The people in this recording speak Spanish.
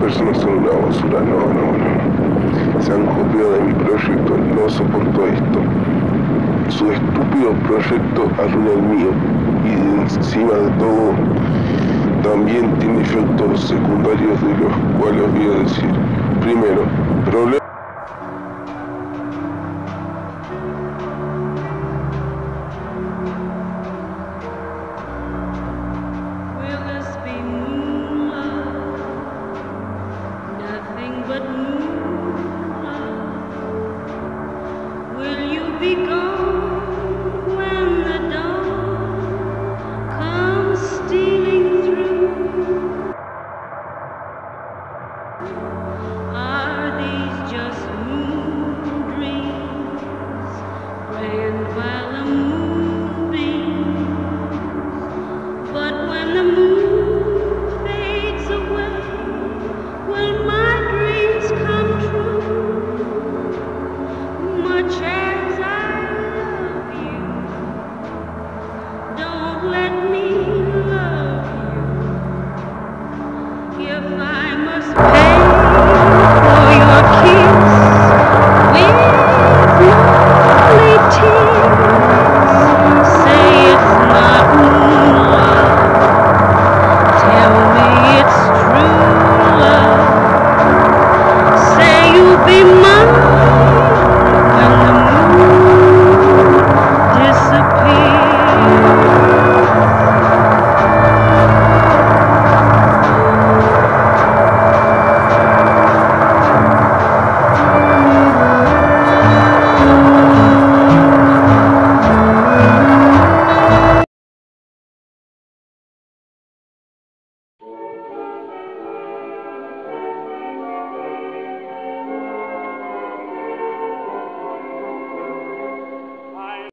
personas son una basura. No, no, no. Se han copiado de mi proyecto. No soporto esto. Su estúpido proyecto arruina el mío. Y encima de todo, también tiene efectos secundarios de los cuales voy a decir. Primero, Richard.